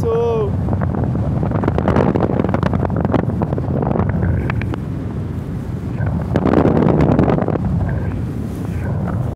So.